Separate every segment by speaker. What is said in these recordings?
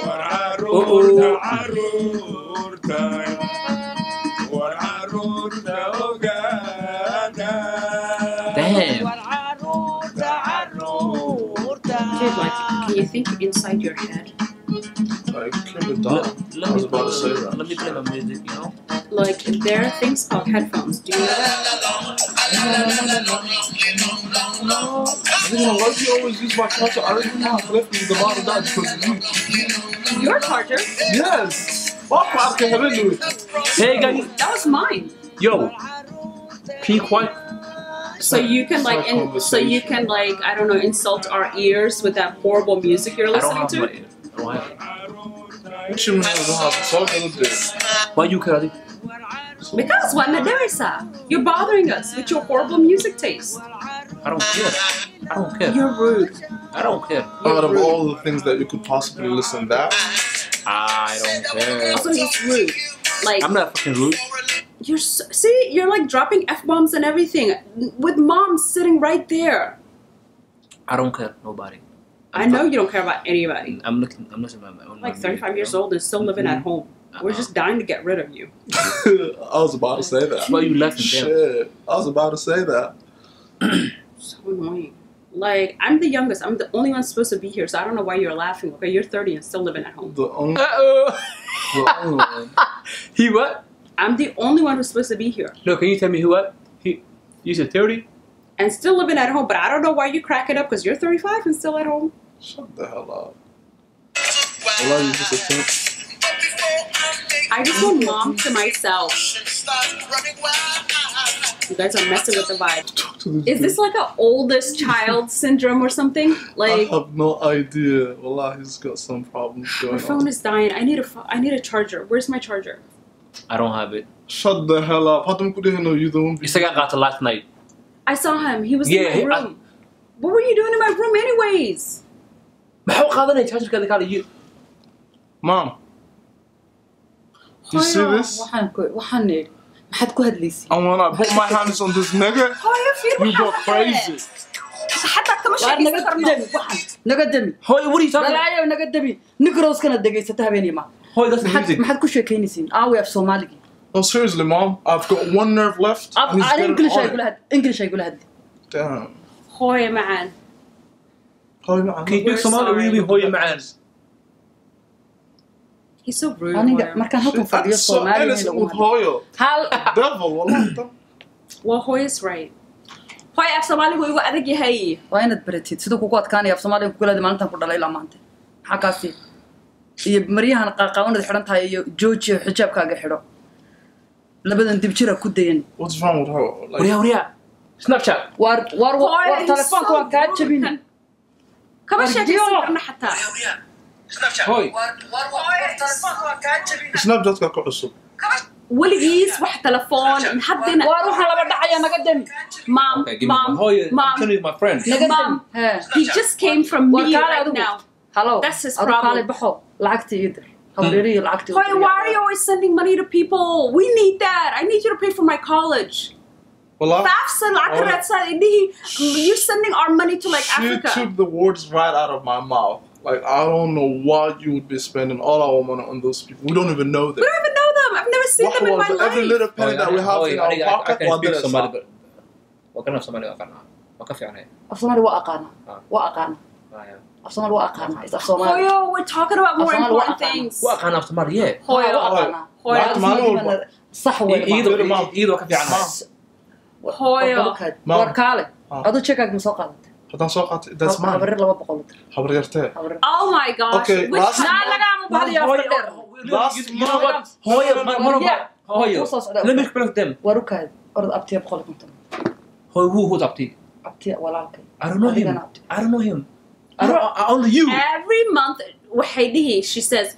Speaker 1: caruurta caruurta oh, oh. war caruurta ogaada
Speaker 2: Damn.
Speaker 1: war caruurta caruurta
Speaker 3: Dude, like, can you think inside your head?
Speaker 4: Like, keep it down.
Speaker 2: Let,
Speaker 4: I
Speaker 2: let
Speaker 4: was
Speaker 2: me
Speaker 4: about to say
Speaker 2: play,
Speaker 4: that.
Speaker 2: let me play my music, you know.
Speaker 3: Like, there are things called headphones. Do you know that?
Speaker 4: You know, why do you always use my charger? I don't even have left me the bottom that because of you.
Speaker 3: Your charger?
Speaker 4: Yes! Why can't I have it?
Speaker 2: Hey guys,
Speaker 3: That was mine.
Speaker 2: yo, can you quiet?
Speaker 3: So you can like,
Speaker 4: It's like
Speaker 3: in, so you can like, I don't know, insult our ears with that horrible music you're
Speaker 2: I don't
Speaker 3: listening
Speaker 2: have
Speaker 3: to.
Speaker 2: my. I don't have.
Speaker 4: What you mean I don't have a charger? Look at this.
Speaker 2: Why you care?
Speaker 3: Because what Madarisa? You're bothering us with your horrible music taste.
Speaker 2: I don't care. I don't care.
Speaker 3: You're rude.
Speaker 2: I don't care.
Speaker 4: Out of all the things that you could possibly listen that,
Speaker 2: I don't care.
Speaker 3: Also, he's rude. Like
Speaker 2: I'm not fucking rude.
Speaker 3: you're so, see, you're like dropping f bombs and everything with mom sitting right there.
Speaker 2: I don't care. Nobody.
Speaker 3: I know you don't care about anybody.
Speaker 2: I'm looking. I'm listening to my own.
Speaker 3: Like 35 years old and still living at mm-hmm. home. We're uh-uh. just dying to get rid of you.
Speaker 4: I was about to say that.
Speaker 2: Why you laughing there?
Speaker 4: Shit, I was about to say that.
Speaker 3: So annoying. Like I'm the youngest. I'm the only one supposed to be here, so I don't know why you're laughing. Okay, you're 30 and still living at home.
Speaker 4: The only,
Speaker 2: Uh oh.
Speaker 4: the only one.
Speaker 2: He what?
Speaker 3: I'm the only one who's supposed to be here
Speaker 2: No, can you tell me who what? He. You said thirty.
Speaker 3: and still living at home. But I don't know why you crack it up because you're 35 and still at home.
Speaker 4: Shut the hell up. Well, you just a.
Speaker 3: I just want mom to myself. You guys are messing with the vibe.
Speaker 4: Talk to this
Speaker 3: Is this like a oldest child syndrome or something? Like I
Speaker 4: have no idea. Wallah, he's got some problems going on.
Speaker 3: my phone
Speaker 4: on.
Speaker 3: is dying. I need a pho- I need a charger. Where's my charger?
Speaker 2: I don't have it.
Speaker 4: Shut the hell up. How come you know you don't?
Speaker 2: You said I got to last night.
Speaker 3: I saw him. He was
Speaker 2: Yeah,
Speaker 3: in my room. what were you doing in my room anyways?
Speaker 2: maxuu qaadanaya you
Speaker 4: Mom. You see this? هتكون هدليسي I wanna put my hands on this nigga you go crazy.
Speaker 3: حتى
Speaker 5: تمشي
Speaker 2: نقدمي نقدمي هاي وري ترى لا
Speaker 5: يا نقدمي نقروس كنا دقيستها بيني ما.
Speaker 2: هاي that's music.
Speaker 5: ما
Speaker 2: حد
Speaker 5: كل شيء كينسين آوي آه، في سومالي.
Speaker 4: No seriously mom I've got one nerve left and he's
Speaker 5: English هيقول هاد English هيقول هاد.
Speaker 4: Damn.
Speaker 3: خوي معان
Speaker 4: خوي معان
Speaker 2: Can you do Somali really
Speaker 3: معان
Speaker 5: markaan halkan fadhiyo
Speaker 3: soomaalia waa hooyas right? Hooy af soomaaligu igu adag yahay.
Speaker 5: Waa inaad baratid. Siduu kugu adkaanaya af soomaaliga kugu leeda maalintan ku dhalay ilaa maanta. Maxaa kaasi? Iyo maryahan qaaqaawanaad xidhan tahay iyo georgia xijaabkaaga xidho. Labadan dibjira ku dayan.
Speaker 2: Waryaa waryaa snapchat.
Speaker 5: Waar waar telefoonka waan kaa jabin. Kaba
Speaker 3: sheekaysan karna
Speaker 2: xataa
Speaker 4: snapchat. Ku cusub.
Speaker 3: Weligiis wax telefoon haddana
Speaker 5: waa ruuxan laba dhacaya naga dami
Speaker 3: mom
Speaker 5: mom mom
Speaker 3: he just came from me right now.
Speaker 5: Hello.
Speaker 3: That's his problem.
Speaker 5: baxo. Lacagta ii dir
Speaker 3: Hoy, why are you always sending money to people? We need that. I need you to pay for my college. Well, oh. You're sending our money to like Africa.
Speaker 4: You took the words right out of my mouth. Like, I don't know why you would be spending all our money on those people. We don't even know them.
Speaker 3: We don't even know them. I've never seen them in my
Speaker 4: Wallahi, every
Speaker 3: life.
Speaker 4: little penny that we have in our
Speaker 2: I- I
Speaker 4: pocket,
Speaker 2: can speak Somali but kana Somali
Speaker 5: af waa aqaana
Speaker 2: Ah.
Speaker 5: waa aqaana
Speaker 2: Waayo.
Speaker 5: af waa aqaana is af soomaali
Speaker 3: Hoyo, we're talking about more important things.
Speaker 2: kana af Somali yeah
Speaker 3: Hoyo.
Speaker 5: waa aqaana
Speaker 3: Hoy.
Speaker 5: Waa
Speaker 4: Maalin
Speaker 5: isma
Speaker 4: walba.
Speaker 5: dhiban- sax wey
Speaker 2: iyadoo
Speaker 4: Mom.
Speaker 2: iyadoo
Speaker 4: haddaan soo qaatay
Speaker 5: habaryar laba boqol u dir
Speaker 4: habaryartee
Speaker 5: warukaad orod abtiya boqol konton
Speaker 2: hoy wuu hud abti
Speaker 5: abtiya walaalkay
Speaker 2: I don't know him. I don't know him. I, don't, I only you.
Speaker 3: Every month, Wahidi, she says,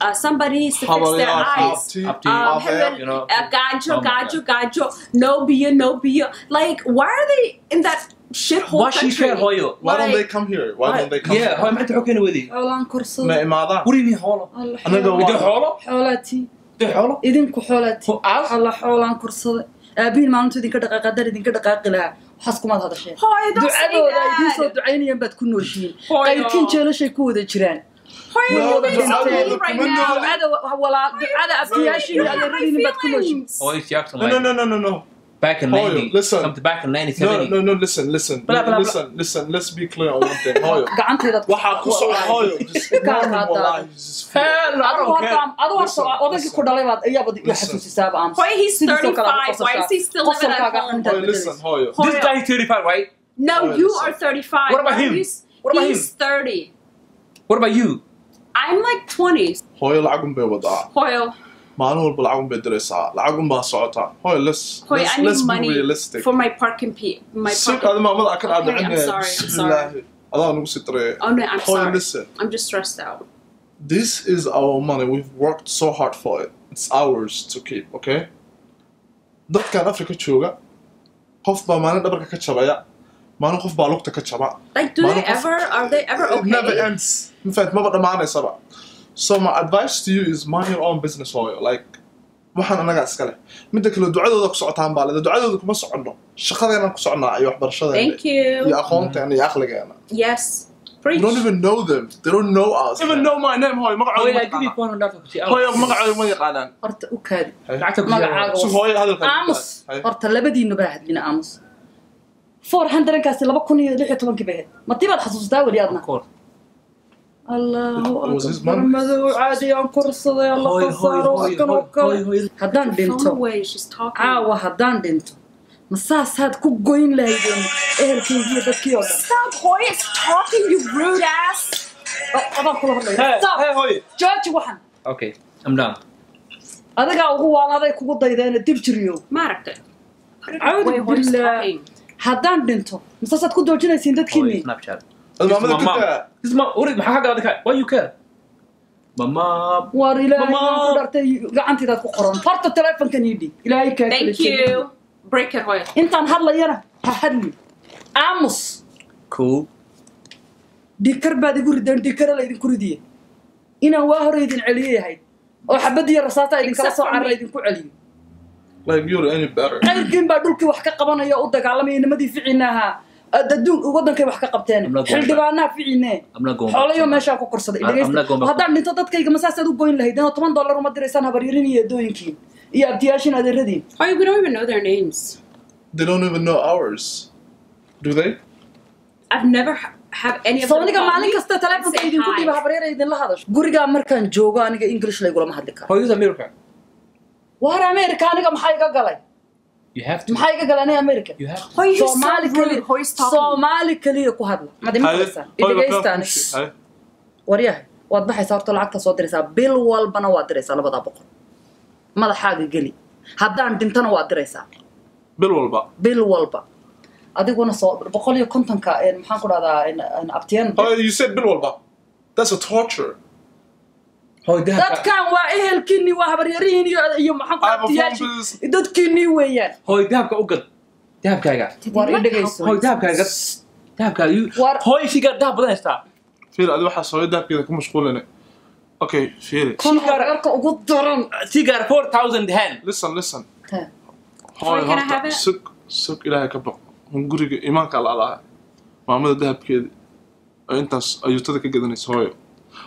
Speaker 3: uh, somebody fix their eyes. Um,
Speaker 2: you know,
Speaker 3: gajo, gajo, gajo. No beer, no beer. Like, why are they in that shithole
Speaker 2: why she
Speaker 3: country?
Speaker 2: share hoyo
Speaker 4: Why don't
Speaker 3: Like-
Speaker 4: they come here? Why don't they come
Speaker 2: yeah
Speaker 4: here?
Speaker 2: maxay xogeen wadi
Speaker 5: xoolaan korsada
Speaker 4: Ma imaadaan?
Speaker 2: what do you mean hoolo
Speaker 5: Alla
Speaker 4: Anaga
Speaker 5: xoolo-
Speaker 2: Ide hoolo
Speaker 5: xoolaatii
Speaker 2: de hoolo
Speaker 5: idinku
Speaker 2: aas?
Speaker 5: alla xoolaan korsada aabihiin maalintu idinka dhaqaaqa haddaan idinka dhaqaaqi lahaa waxaas kumaad hadasheen
Speaker 3: don't
Speaker 5: ducadooda idiin soo ducaynayaan baad ku nooshihiin
Speaker 3: Hoyo.
Speaker 5: qayrkiin jeelashay ku wada jiraan
Speaker 4: ducada
Speaker 5: afkiyaashin iyo adeeradiin baad ku nooshin
Speaker 2: Back in
Speaker 4: Hoyo,
Speaker 2: 90.
Speaker 4: listen.
Speaker 2: Come to back in 90,
Speaker 4: No,
Speaker 2: 70.
Speaker 4: no, no, listen, listen.
Speaker 2: Blah, blah, blah.
Speaker 4: listen, listen, let's be clear on one thing. Hoyo.
Speaker 5: gacantaydaad
Speaker 4: Waxaa ku socda Hoyo. Just him wallahi. He's just
Speaker 2: I
Speaker 5: adu
Speaker 2: don't
Speaker 5: horta
Speaker 2: care.
Speaker 5: adu horta
Speaker 4: Listen, listen.
Speaker 5: ku dhalay baad ayaabad iga
Speaker 4: Listen.
Speaker 5: xasuusisaaba aamus
Speaker 3: Hoya, he's
Speaker 5: Sidii soo kale aad
Speaker 3: 35. Why is he still living at home?
Speaker 4: Hoyo, listen, Hoyo.
Speaker 2: This guy is 35, right?
Speaker 3: No,
Speaker 4: Hoya,
Speaker 3: you
Speaker 4: listen.
Speaker 3: are 35.
Speaker 2: What about him? What about
Speaker 3: he's 30.
Speaker 2: What about you?
Speaker 3: I'm like 20.
Speaker 4: Hoyo lacag un bay wadaa.
Speaker 3: Hoya,
Speaker 4: Maalin walba lacag un bay diraysaa. Lacag un baa socotaa. Hoyo, let's
Speaker 3: Hoya,
Speaker 4: let's
Speaker 3: I money
Speaker 4: realistic.
Speaker 3: for my my
Speaker 4: maamada akan Bismillaahi. Adaa nagu sii dareeya.
Speaker 3: Oh no, I'm
Speaker 4: Hoyo,
Speaker 3: sorry.
Speaker 4: listen.
Speaker 3: I'm just stressed out.
Speaker 4: This is our money. We've worked so hard for it. It's ours to keep, okay? Dadkan Afrika jooga, qof baa maalin dhabarka ka jabaya, maalin qof baa lugta ka jaba.
Speaker 3: Like, do
Speaker 4: Maalin
Speaker 3: they
Speaker 4: qof-
Speaker 3: ever? Are they ever
Speaker 4: It never
Speaker 3: okay?
Speaker 4: ends. In fact, maba dhamaanaysaba. So my advice to you is mind your own business, Hoyo. Like, waxaan anaga iska leh. Midda kale ducadooda ku socotaan baa leh. Ducadooda kuma soconno. Shaqadeena ku soconnaa iyo waxbarashadeena.
Speaker 3: Thank you.
Speaker 4: Iyo aqoonteena iyo aqligeena.
Speaker 3: Yes.
Speaker 4: We
Speaker 3: Preach.
Speaker 4: don't even know them. They don't know us. Even know my name, Hoyo. Magacooda
Speaker 2: yeah,
Speaker 4: ma
Speaker 2: give me
Speaker 4: yaqaanaan.
Speaker 2: 400 for
Speaker 4: Hoyo, magacooda ma yaqaanaan.
Speaker 5: horta u kaadi magacaaga
Speaker 2: jira.
Speaker 4: Sug Hoyo hadalkan.
Speaker 5: aamus horta labadiinu baa hadlina aamus four hundredkaasi laba kun iyo lix iyo tobankii bay ahayd matii baad xasuustaa weli adna
Speaker 2: Of course.
Speaker 5: allahu
Speaker 4: Was his
Speaker 5: akbar.
Speaker 4: Mom?
Speaker 5: madow caadi aan korsaday alla
Speaker 2: Hoy, hoy,
Speaker 5: khasaaro
Speaker 2: hoy,
Speaker 5: kan oo
Speaker 2: hoy,
Speaker 5: kale
Speaker 2: hoy, hoy.
Speaker 5: haddaan
Speaker 3: Phone
Speaker 5: dhinto caawa haddaan dhinto ma saasaad ku goyn lahaydeen ehelkaygii iyo dadkii oo dhan adigaa ugu waaladay kugu daydeena dib jiriyo haddaan dhinto ma saasaad ku doojinaysiin
Speaker 2: Hoyo,
Speaker 5: waar ilaahay gacantiidaad ku qoran horta telefonkan ii dhig ilaahay kaa kala
Speaker 3: Thank
Speaker 5: sheegay.
Speaker 3: you. Break it, Hoy.
Speaker 5: intaan hadlayana ha hadli aamus
Speaker 2: Cool.
Speaker 5: dhikar baad igu rideen dhikara laydinku ridiye inaan waa hore idin celiye yahay oo xabadiyo rasaata idinkala soo
Speaker 3: me.
Speaker 5: idinku celiyo
Speaker 4: Like you're any better.
Speaker 5: qayrkiin baa dhulkii wax ka qabanaya oo u dagaalamaya nimadii ficiina ahaa adduun wadankay wax ka qabteen
Speaker 2: going back
Speaker 5: xoolayo meeshaa ku korsaday
Speaker 2: I'm- I'm not going back.
Speaker 5: haddaan dhinto dadkayga masaasaad u goyn lahayd inoo toban dollar uma diraysaan habaryarin iyo eedooyinkiin iyo abtiyaashin adeeradiin
Speaker 3: Hoy, we don't even know their names.
Speaker 4: They don't even know ours. Do they?
Speaker 3: I've never ha- have any of them
Speaker 5: sawniga
Speaker 3: call
Speaker 5: maalin kasta
Speaker 3: say
Speaker 5: idinku
Speaker 3: hi.
Speaker 5: dhiba habaryara idinla hadasho gurigaa markaan joogo aniga english laygulama hadli karo
Speaker 2: is America.
Speaker 5: aniga maxaa iga galay. Maxaa iga galay aniga america
Speaker 2: You have to.
Speaker 3: Hoy, you're
Speaker 5: soomaali keliya ku hadla. Waryahay waad baxaysaa horta lacagta soo diraysaa. Bil walbana waad diraysaa labadaa boqol. Madaxaaga geli. Haddaan dhintana waad diraysaa.
Speaker 4: Bil walba.
Speaker 5: bil walba. Adiguna soo boqol iyo kontonka maxaan ku dhahdaa abtiyan
Speaker 4: you said bil walba. That's a torture.
Speaker 2: Hoyo, dahabka-
Speaker 5: dadkan waa ehelkiinii waa habaryarihiin iyo iyo maxaan ku
Speaker 4: I have a phone,
Speaker 5: abtiyaashi
Speaker 4: please.
Speaker 5: dadkiinii weeyaan
Speaker 2: Hoyo, dahabka u gad. Dahabkaaga.
Speaker 5: waar i dhegayso
Speaker 2: Hoyo, dahabkaaga. Dahabkaaga.
Speaker 5: War-
Speaker 2: she got dahab badan haystaa.
Speaker 4: Fiir, adi waxaa soo dahabkeeda ku mashquuline. Okay, fiir.
Speaker 5: kon reerka ugu daran
Speaker 2: She got 4,000 hand.
Speaker 4: Listen, listen. Hooy, horta, sug, sug ilaahay ka baq. Hun guriga imaanka la. Maamada dahabkeeda. oo intaas ayuutada ka gadanaysa hooyo.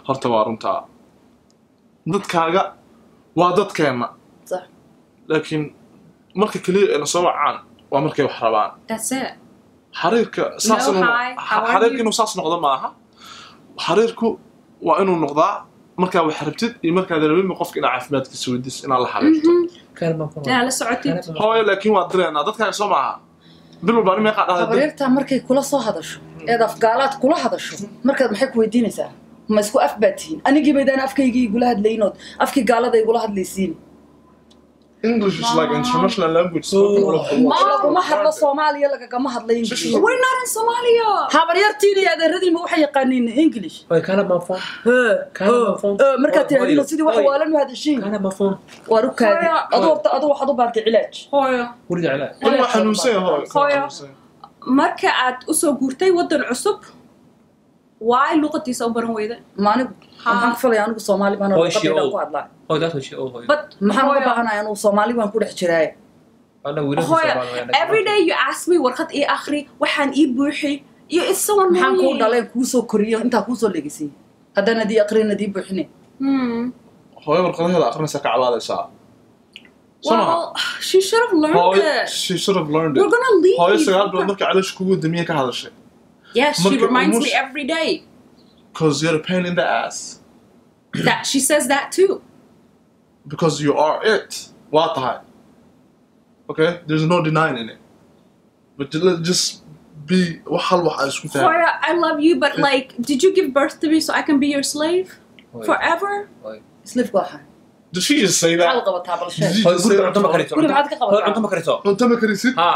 Speaker 4: Horta waa runtaa. Dadkaaga waa dadkeenna. Laakiin marka keliya ayna soo wacaan waa markay wax rabaan.
Speaker 3: That's it.
Speaker 4: xariirka saas
Speaker 3: No,
Speaker 4: inuu saas noqdo maaha. Xariirku waa inuu noqdaa markaa wax rabtid iyo markaad rabin qofka inaa caafimaadkiisa weydiis inaad la xariirto.
Speaker 3: It.
Speaker 4: hooyo laakiin waa direenaa dadkaaga soo maaha. Bil walba ani meeqaa dhahda
Speaker 5: markay kula soo hadasho eed afgaalaad kula hadasho markaad maxay ku weydiinaysaa ma isku af baad tihiin anigii baydaan afkaygii igula hadlaynood. Afkii gaalada igula hadlaysiin. Laguma hadlo soomaaliya lagagama hadla habaryartiin iyo adeeradiinma waxay yaqaaniin english.
Speaker 2: Hooyo,
Speaker 5: tirahdino sidii wax
Speaker 2: hooyo.
Speaker 5: waalan u hadashiin waar u kaadi. Adu horta adu waxaad u baantay cilaaj.
Speaker 3: Marka aad u soo guurtay wadan cusub waay luqadiisa u baran weyda
Speaker 5: maxaan ku falaya anigu soomaali baan luqadayda ku hadlaa
Speaker 3: but
Speaker 5: maxaan uga baahanaya anugu soomaali waan ku dhex jiraaye
Speaker 2: Ana wiilasha
Speaker 3: hooyo,
Speaker 2: Soomaaliya waa
Speaker 3: every day you ask me warqad ii akhri waxaan ii buuxi iyo it's so
Speaker 5: maxaan kuu
Speaker 3: annoying
Speaker 5: dhaleen kuu soo koriyo intaa kuu soo legisiin haddaan adii aqrin adii buuxine
Speaker 3: Hmm.
Speaker 4: hooyo warqadaheeda aqrinaysa ka cabaadaysaa Soo maha?
Speaker 3: Well, she should have learned
Speaker 4: hooyo
Speaker 3: it.
Speaker 4: she should have learned
Speaker 3: We're
Speaker 4: it
Speaker 3: gonna leave.
Speaker 4: hooyo sagaal bilood markay caloosha kugu damiye ka hadashay
Speaker 3: Yes, she
Speaker 4: Marka
Speaker 3: reminds me every day.
Speaker 4: because you're a pain in the ass
Speaker 3: That she says that too.
Speaker 4: because you are it waa tahay okay there's no denying in it but just be wax hal wax ay isku tahay
Speaker 3: Cora, I love you, but like, did you give birth to me so I can be your slave forever?
Speaker 5: slifka waxaa
Speaker 4: did she just say that
Speaker 5: qabataa
Speaker 4: Did
Speaker 5: balsheed
Speaker 4: you
Speaker 2: Hooy,
Speaker 4: just say
Speaker 2: guriga cunto ma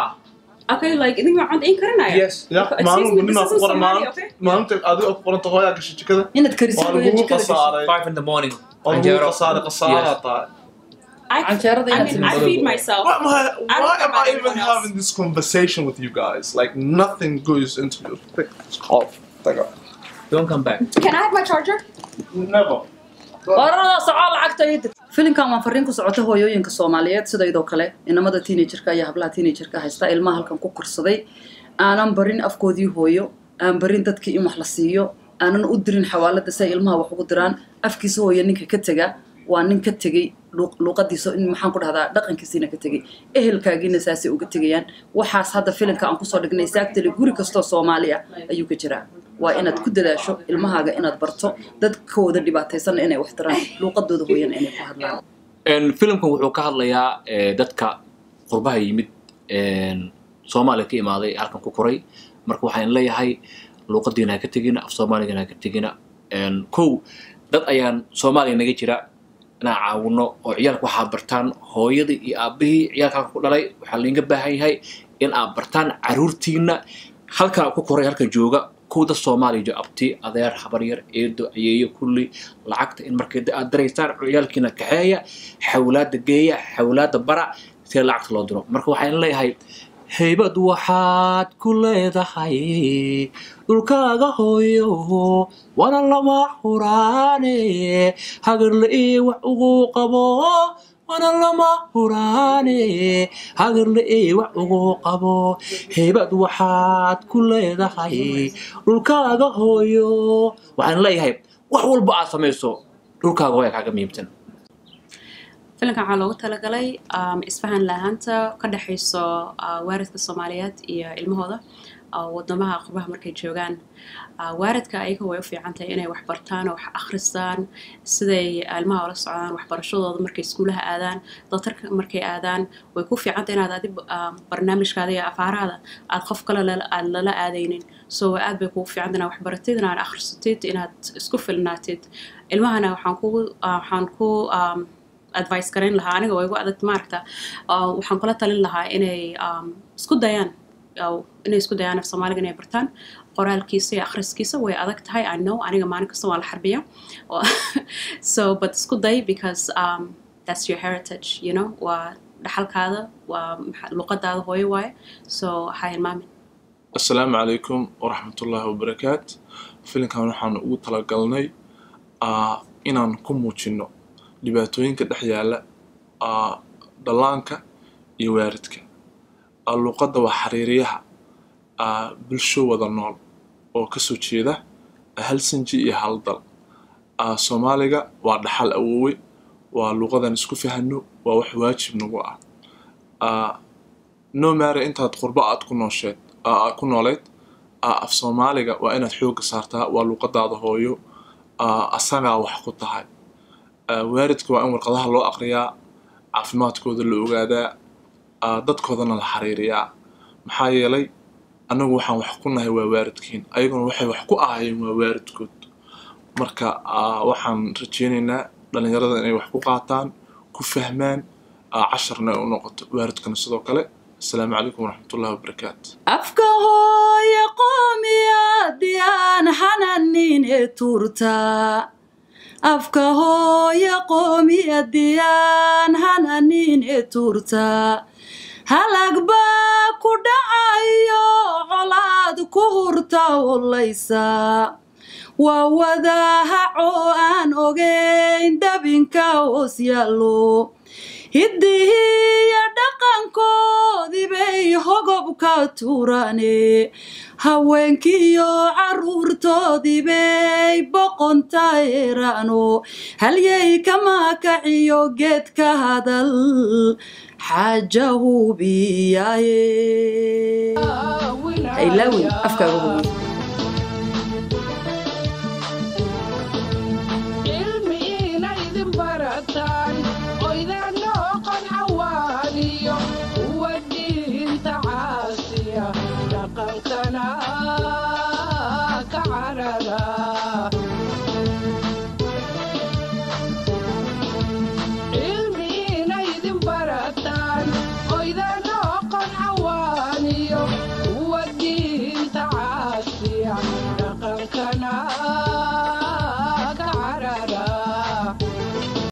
Speaker 3: Okay, like, I think we're on the incarnate.
Speaker 2: yes
Speaker 4: ya
Speaker 3: Excuse
Speaker 4: maalin
Speaker 3: me, this
Speaker 4: ninaa ku
Speaker 3: isn't
Speaker 4: qoran
Speaker 3: Somali,
Speaker 4: maalin
Speaker 3: okay?
Speaker 4: maalinta adiga ku qoranta hooyaa gashay jikada
Speaker 5: inaad karisid
Speaker 4: waa
Speaker 5: weeye
Speaker 4: lagugu
Speaker 5: jikada gashay.
Speaker 4: qasaaray
Speaker 2: five in the morning
Speaker 4: waa lagugu
Speaker 2: Canjeero.
Speaker 4: qasaaray qasaaraa
Speaker 2: Yes.
Speaker 4: tahay
Speaker 3: I,
Speaker 5: Canjeerada
Speaker 3: I
Speaker 5: inaad
Speaker 3: mean, I
Speaker 5: samayso.
Speaker 3: feed myself.
Speaker 4: Why am I,
Speaker 3: I don't
Speaker 4: why
Speaker 3: care
Speaker 4: am
Speaker 3: about
Speaker 4: I even
Speaker 3: everyone else.
Speaker 4: having this conversation with you guys? Like nothing goes into your thing. It's off. Take off.
Speaker 2: don't come back
Speaker 3: Can I have my charger?
Speaker 4: Never.
Speaker 5: wararada filimkan waa fariin ku socota hooyooyinka soomaaliyeed sidaydoo kale inamada teenagerka iyo hablaha teenagerka haysta ilmaha halkan ku korsaday aanan barin afkoodii hooyo aan barin dadkii in wax la siiyo aanan u dirin xawaalada si ay ilmaha wax ugu diraan. Afkiisa hooyo ninka ka tega waa nin ka tegey luuqadiisa maxaan ku dhahdaa dhaqankiisiina ka tegey. Ehelkaagiina saasay uga tegayaan. Waxaas hadda filimka aan ku soo dhignay saagtali guri kastoo soomaali ayuu ka jiraa. Waa inaad ku dadaasho ilmahaaga inaad barto. Dadkooda dhibaataysanna inay wax diraan luuqadooda hooyana inay ku hadlaan.
Speaker 2: Filimkan wuxuu ka hadlayaa dadka qurbaha yimid soomaaliya ka imaaday halkan ku koray. Marka waxaan leeyahay luuqadiina ka tegina af soomaaligana ha ka tegina kow dad ayaan soomaaliya naga jira inaan caawino oo ciyaalka waxaa bartaan hooyadii iyo aabihii ciyaalka halka ku dhalay. Waxaa lainga baahan yahay in aad bartaan caruurtiina. Halkan ku koray halkan jooga kuwa dad soomaaliya jo abti adeer habaryar eedo ayeeyo kulli lacagta in markay aad daraysaan ciyaalkiina kaxeeya xawlaada geeya xawlaada bara si lacagta loo diro marka waxaan leeyahay haybad waxaad ku leedahay dhulkaaga hooyo wana lama huraane. Hagarla ii wax ugu qabo wana lama huraane. Hagarla ii wax ugu qabo haybad waxaad ku leedahay dhulkaaga hooyo waxaan leeyahay wax walba aad samayso dhulkaaga hooya kaaga muhiimsan
Speaker 3: filimkan waxaa loogu talagalay isfahan lahaanta ka dhexayso waaridka soomaaliyeed iyo ilmahooda wadamaha qurbaha markay joogaan waaridka ayaga way u fiican tahay inay wax bartaan oo wax akhristaan siday ilmaha ula socdaan waxbarashadooda markay iskuulaha aadaan daktarka markay aadaan way ku fiican tahay inaad adig um, barnaamijkaada iyo afaaraada aad qof kale aad lala aadaynin so aad bay kugu fiican tahay inaad wax baratid inaad akhrisatid inaad isku filnaatid ilmahana waxaan ku waxaan ku advice garayn lahaa aniga waa igu adag maaragta. Uh, waxaan kula talin lahaa inay um, isku dayaan inay isku dayaan af soomaaliga inay bartaan. Qoraalkiisa iyo akhriskiisa way adag tahay i know aniga maalin kasta waa la xarbiya. So but isku day because um, that's your heritage you know waa dhaxalkaada waa luqadaada hooyo waaye. So ha
Speaker 4: asalaamu calaykum waraxmatullaahi wabarakaat filimkan waxaan ugu talagalnay ah, inaan ku muujino dhibaatooyinka dhex yaalla dhallaanka iyo waaridka. Luuqadda waa xiriiryaha ah, bulsho wada nool oo ka soo jeeda hal sinji iyo hal dal. Ah, soomaaliga waa dhaxal awoowe waa luuqadan isku fahano waa wax waajib nagu ah. No matter intaad qurbo aad ku noosheed ku nooleed aa af soomaaliga waa inaad xoogga saartaa waa luuqadaada hooyo aa asagaa wax ku tahay aa waalidka waa in warqadaha loo aqriyaa caafimaadkooda la ogaadaa aa dadkoodana la xiriiriyaa. Maxaa yeelay annagu waxaan wax ku nahay waa waalidkiin. Ayaguna waxay wax ku ahaayeen waa waalidkood. Marka aa waxaan rajeynaynaa dhalinyarada inay wax ku qaataan ku fahmaan aa casharna ay u noqoto waalidkana sidoo kale. Asalaamu calaykum waraxmatullahi wabarakaatu.
Speaker 5: Afka hooya qoomiyadiyaan xananine turta afka hooya qoomiyadiyaan xananine turta. Halag baa ku dhacayo colaad ku hurta wallaysa waa wadaahaco aan ogayn dabinka hoos yaallo. Hiddihiiyo dhaqan hayaankoodii bay hogobka turane haweenkiiyo caruurtoodii bay boqonta eraano halyay kama kaciyo geedka hadal xaaja hubiyaye